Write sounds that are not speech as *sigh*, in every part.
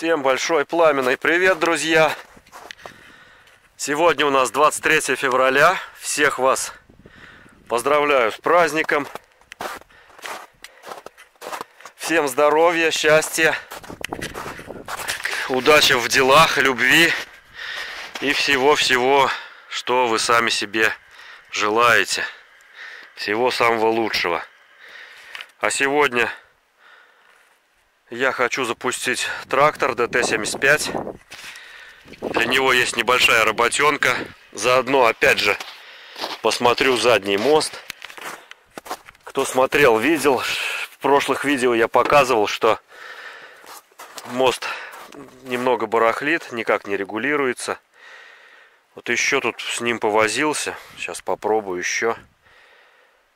Всем большой пламенный привет, друзья! Сегодня у нас 23 февраля. Всех вас поздравляю с праздником. Всем здоровья, счастья, удачи в делах, любви и всего-всего, что вы сами себе желаете. Всего самого лучшего. А сегодня я хочу запустить трактор ДТ-75. Для него есть небольшая работенка. Заодно, опять же, посмотрю задний мост. Кто смотрел, видел. В прошлых видео я показывал, что мост немного барахлит, никак не регулируется. Вот еще тут с ним повозился. Сейчас попробую еще.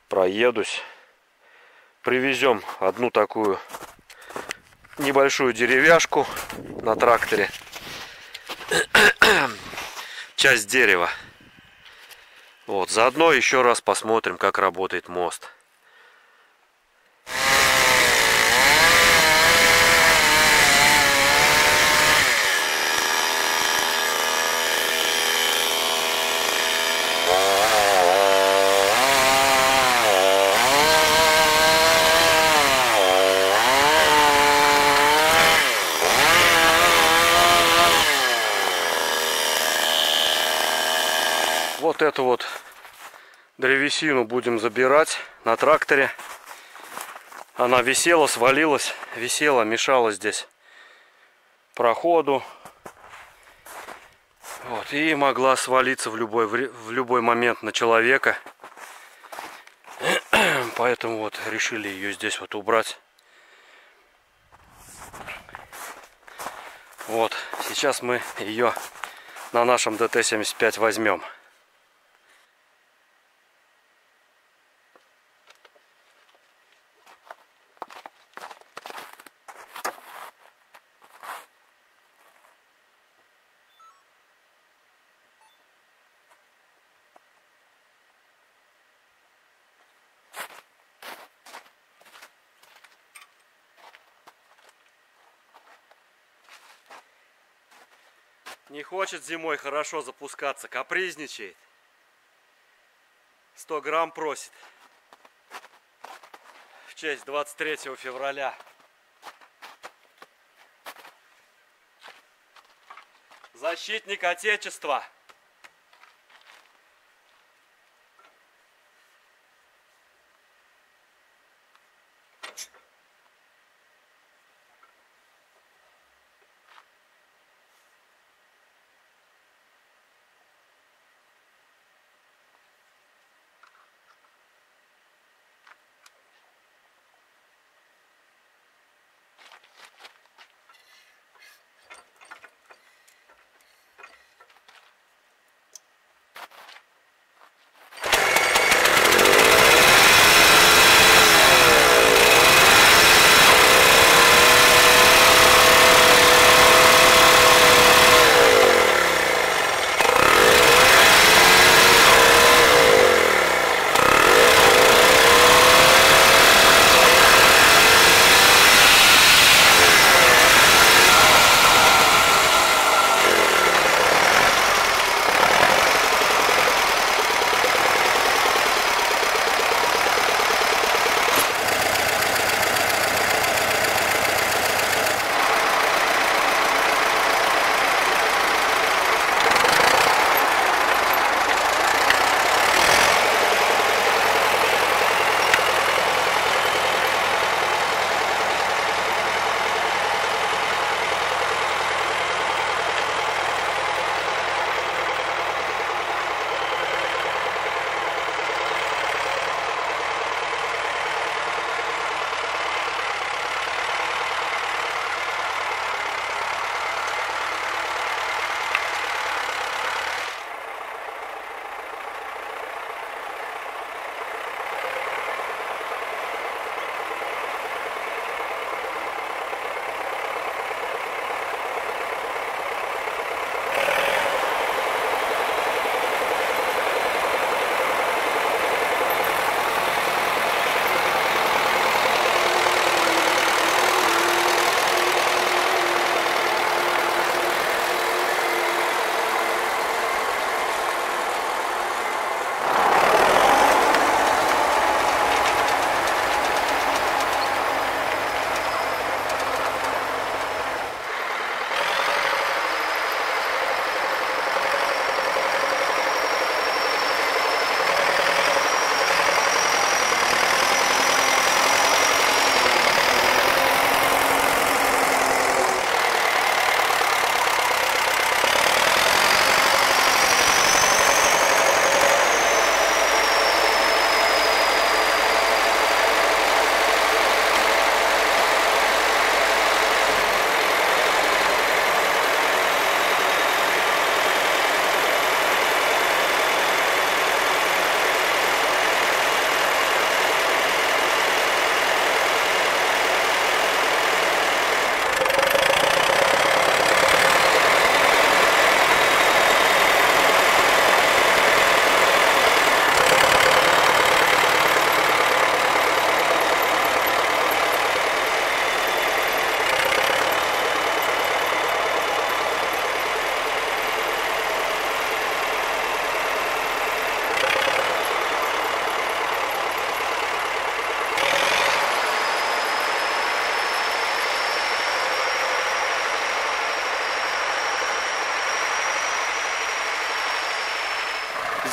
Проедусь. Привезем одну такую небольшую деревяшку на тракторе. *clears throat* Часть дерева. Вот, заодно еще раз посмотрим, как работает мост. Вот эту вот древесину будем забирать на тракторе. Она висела, свалилась, висела, мешала здесь проходу. Вот, и могла свалиться в любой, в любой момент на человека. *clears throat* Поэтому вот решили ее здесь вот убрать. Вот, сейчас мы ее на нашем ДТ-75 возьмем. Не хочет зимой хорошо запускаться, капризничает. 100 грамм просит. В честь 23 февраля. Защитник Отечества.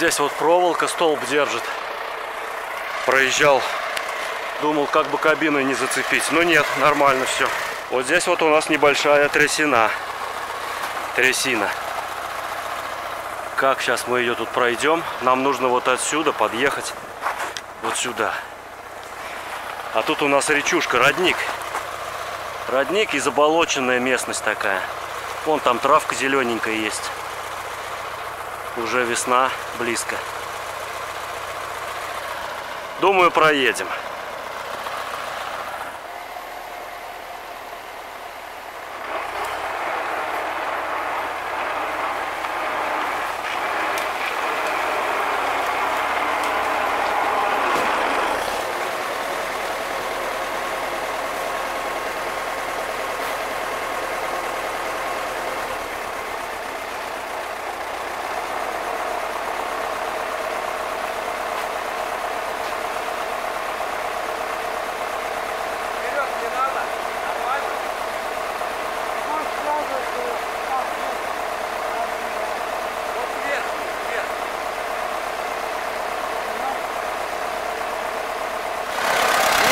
Здесь вот проволока, столб держит. Проезжал, думал, как бы кабину не зацепить. Но нет, нормально все. Вот здесь вот у нас небольшая трясина. Трясина. Как сейчас мы ее тут пройдем? Нам нужно вот отсюда подъехать вот сюда. А тут у нас речушка, родник. Родник и заболоченная местность такая. Вон там травка зелененькая есть. Уже весна близко. Думаю, проедем.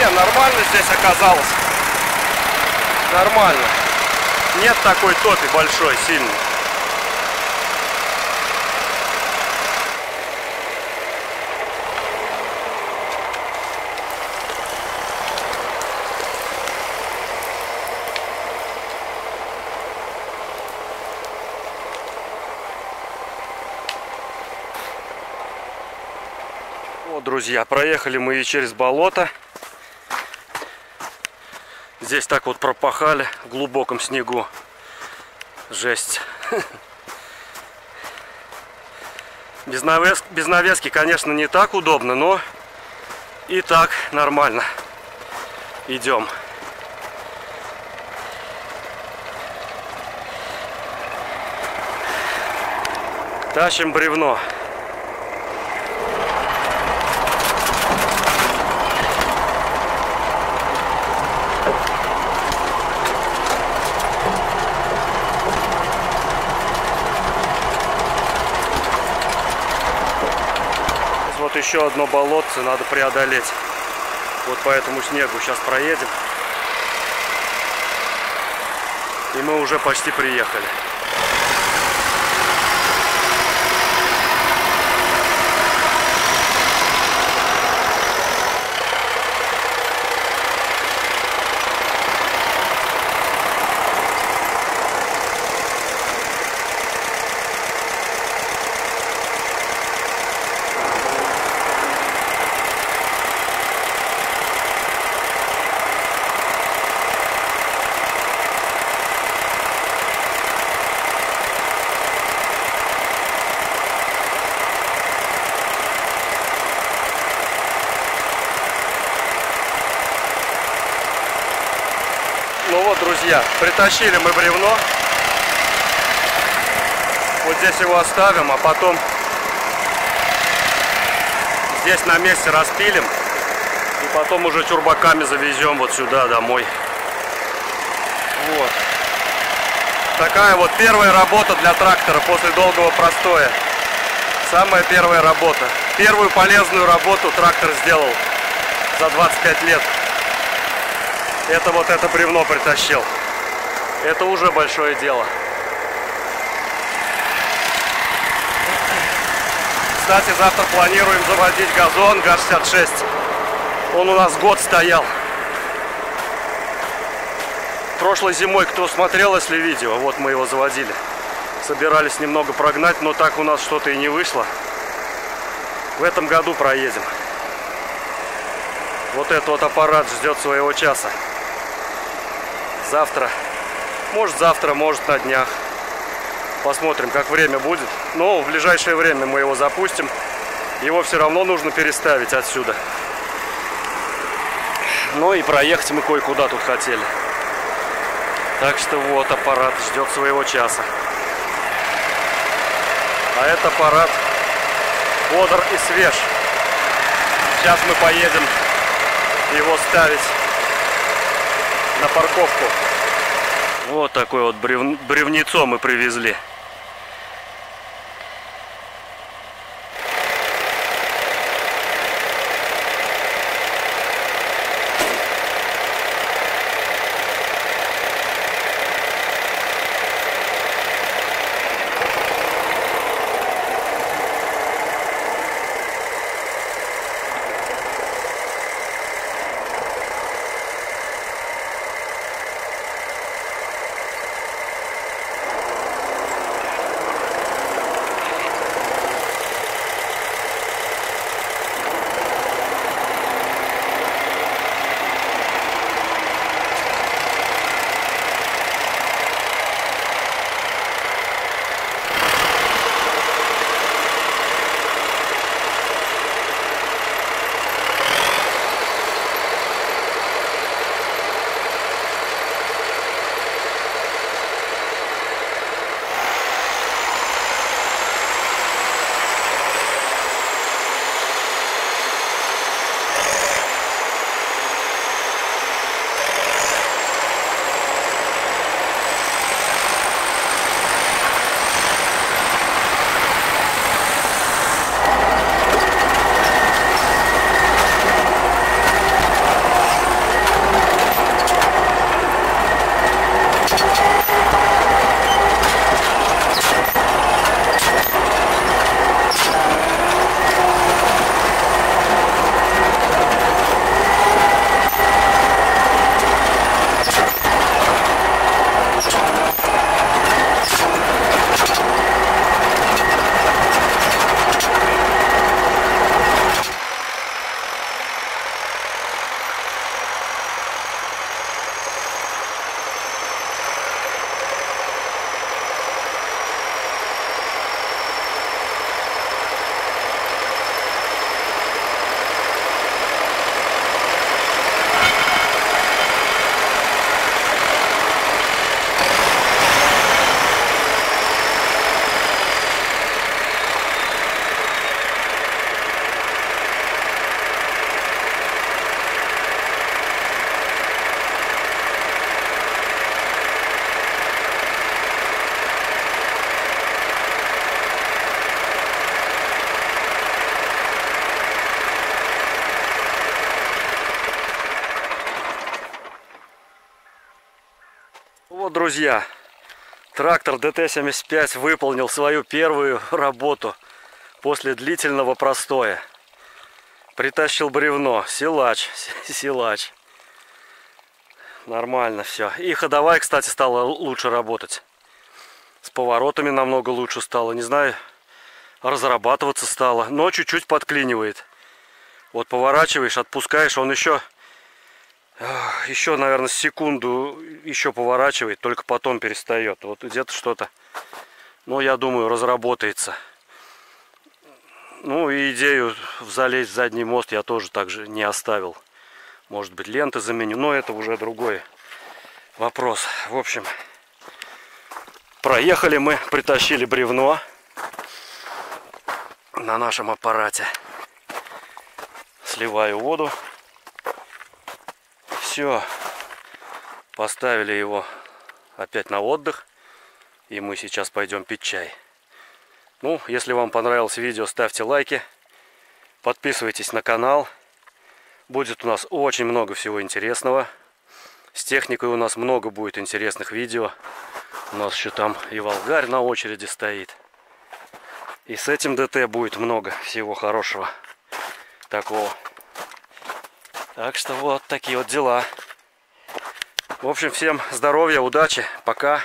Нормально здесь оказалось. Нормально. Нет такой топи большой, сильный. Вот, друзья, проехали мы и через болото. Здесь так вот пропахали в глубоком снегу. Жесть. Без, навес, без навески, конечно, не так удобно, но и так нормально. Идем. Тащим бревно. Еще одно болотце надо преодолеть. Вот по этому снегу сейчас проедем. И мы уже почти приехали. Друзья, притащили мы бревно. Вот здесь его оставим, а потом здесь на месте распилим. И потом уже чурбаками завезем вот сюда, домой. Вот. Такая вот первая работа для трактора после долгого простоя. Самая первая работа. Первую полезную работу трактор сделал за 25 лет. Это вот это бревно притащил. Это уже большое дело. Кстати, завтра планируем заводить газон ГАЗ-66. Он у нас год стоял. Прошлой зимой, кто смотрел, если видео, вот мы его заводили. Собирались немного прогнать, но так у нас что-то и не вышло. В этом году проедем. Вот этот вот аппарат ждет своего часа завтра. Может завтра, может на днях. Посмотрим, как время будет. Но в ближайшее время мы его запустим. Его все равно нужно переставить отсюда. Ну и проехать мы кое-куда тут хотели. Так что вот аппарат ждет своего часа. А этот аппарат бодр и свеж. Сейчас мы поедем его ставить на парковку. Вот такой вот брев... бревнецо мы привезли. Друзья, трактор ДТ-75 выполнил свою первую работу после длительного простоя. Притащил бревно, силач, *laughs* силач. Нормально все. И ходовая, кстати, стала лучше работать. С поворотами намного лучше стало. Не знаю, разрабатываться стало. Но чуть-чуть подклинивает. Вот поворачиваешь, отпускаешь, он еще, еще, наверное, секунду еще поворачивает, только потом перестает. Вот где-то что-то, ну, я думаю, разработается. Ну, и идею залезть в задний мост я тоже также не оставил. Может быть, ленты заменю, но это уже другой вопрос. В общем, проехали мы, притащили бревно на нашем аппарате сливаю воду. Все. Поставили его опять на отдых. И мы сейчас пойдем пить чай. Ну, если вам понравилось видео, ставьте лайки. Подписывайтесь на канал. Будет у нас очень много всего интересного. С техникой у нас много будет интересных видео. У нас еще там и Волгарь на очереди стоит. И с этим ДТ будет много всего хорошего такого. Так что вот такие вот дела. В общем, всем здоровья, удачи, пока.